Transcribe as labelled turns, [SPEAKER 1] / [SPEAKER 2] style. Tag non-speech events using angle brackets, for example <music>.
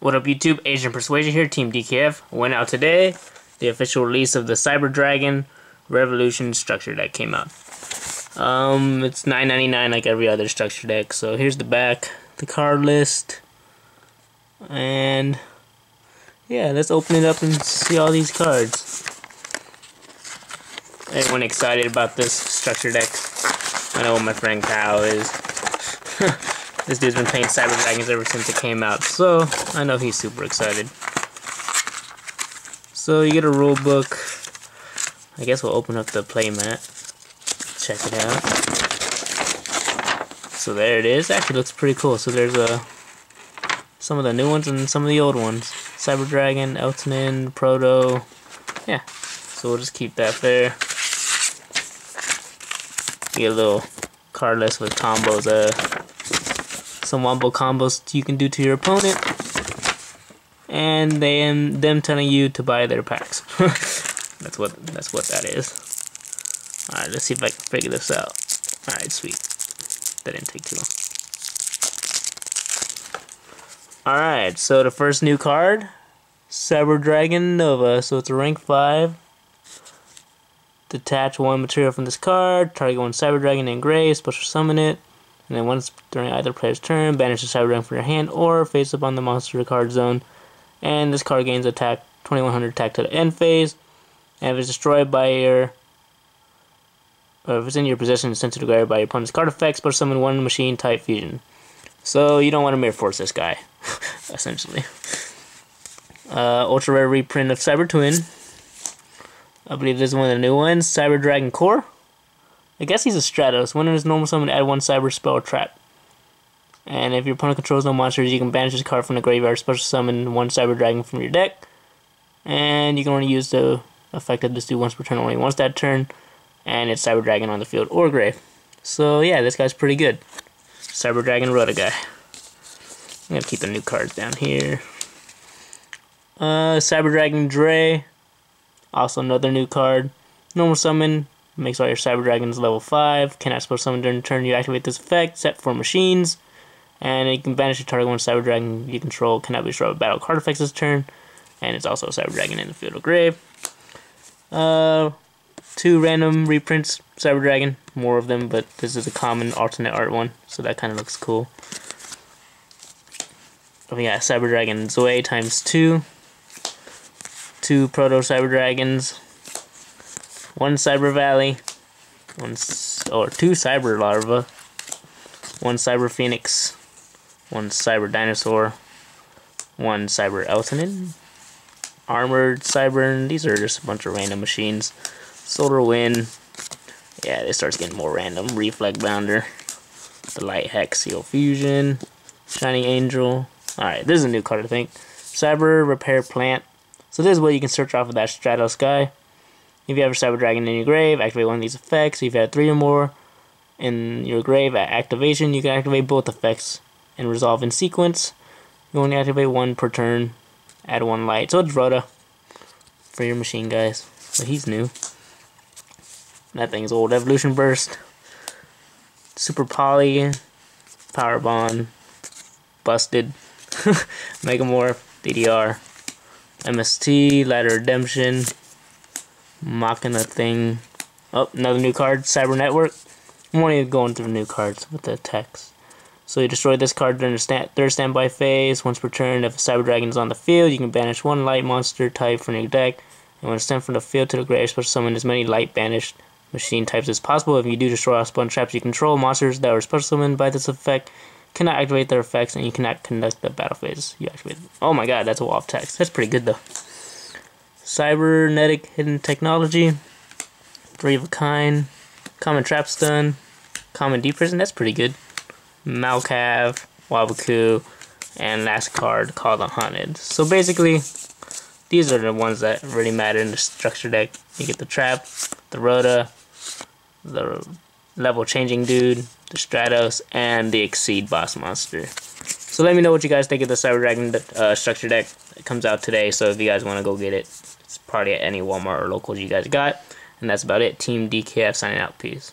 [SPEAKER 1] What up YouTube, Asian Persuasion here, Team DKF. Went out today, the official release of the Cyber Dragon Revolution structure deck came out. Um, it's $9.99 like every other structure deck. So here's the back, the card list, and yeah, let's open it up and see all these cards. Anyone excited about this structure deck? I know what my friend Kyle is. <laughs> This dude's been playing Cyber Dragons ever since it came out, so I know he's super excited. So you get a rule book. I guess we'll open up the playmat. Check it out. So there it is. Actually looks pretty cool. So there's a uh, some of the new ones and some of the old ones. Cyber Dragon, Eltanin, Proto. Yeah. So we'll just keep that there. Get a little card list with combos. Uh, some wombo combos you can do to your opponent, and then um, them telling you to buy their packs. <laughs> that's what that's what that is. All right, let's see if I can figure this out. All right, sweet. That didn't take too long. All right, so the first new card, Cyber Dragon Nova. So it's a rank five. Detach one material from this card. Target one Cyber Dragon in gray. Special summon it. And then once during either player's turn, banish the Cyber Dragon from your hand or face up on the monster card zone. And this card gains attack 2100 attack to the end phase. And if it's destroyed by your or if it's in your possession it's sent to the graveyard by your opponent's card effects, but summon one machine type fusion. So you don't want to mirror force this guy, <laughs> essentially. Uh, ultra rare reprint of Cyber Twin. I believe this is one of the new ones. Cyber Dragon Core. I guess he's a Stratos. When his normal summon, add one Cyber Spell Trap. And if your opponent controls no monsters, you can banish this card from the graveyard, special summon one Cyber Dragon from your deck. And you can only use the effect of this dude once per turn, only once that turn. And it's Cyber Dragon on the field or grave. So yeah, this guy's pretty good. Cyber Dragon Rota guy. I'm gonna keep the new cards down here. Uh, Cyber Dragon Drei. Also another new card. Normal summon, Makes all your Cyber Dragons level 5. Cannot spell summon during turn you activate this effect. Set for machines. And you can banish a target one Cyber Dragon you control. Cannot be destroyed with battle card effects this turn. And it's also a Cyber Dragon in the field of grave. Uh, two random reprints Cyber Dragon. More of them, but this is a common alternate art one. So that kind of looks cool. We got Cyber Dragon Zoe times two. Two Proto Cyber Dragons one Cyber Valley, one or two Cyber Larva, one Cyber Phoenix, one Cyber Dinosaur, one Cyber Eltanin, Armored Cyber, these are just a bunch of random machines. Solar Wind, yeah, this starts getting more random. Reflect Bounder, the Light Hex Seal Fusion, Shiny Angel. Alright, this is a new card, I think. Cyber Repair Plant. So this is what you can search off of that Stratos guy. If you have a Cyber Dragon in your grave, activate one of these effects. If you have three or more in your grave at activation, you can activate both effects and resolve in sequence. You only activate one per turn, add one light. So it's Rota for your machine guys. But he's new. That thing's old. Evolution Burst, Super Poly, Power Bond, Busted, <laughs> Megamorph, DDR, MST, Ladder Redemption, Machina thing. Oh, another new card, Cyber Network. I'm only going through the new cards with the text. So you destroy this card during stand third standby phase. Once per turn, if a Cyber Dragon is on the field, you can banish one light monster type from your deck. And when it's sent from the field to the grave, special summon as many light banished machine types as possible. If you do destroy all spawn traps you control, monsters that were special summoned by this effect cannot activate their effects, and you cannot conduct the battle phase. You activate. Oh my god, that's a wall of text. That's pretty good though cybernetic hidden technology, brave of a kind, common trap stun, common deep prison, that's pretty good. Malcav, Waboku, and last card called the Haunted. So basically, these are the ones that really matter in the structure deck. You get the trap, the Rota, the level changing dude, the Stratos, and the Exceed boss monster. So let me know what you guys think of the Cyber Dragon uh, structure deck. It comes out today, so if you guys want to go get it, it's probably at any Walmart or locals you guys got. And that's about it. Team DKF signing out. Peace.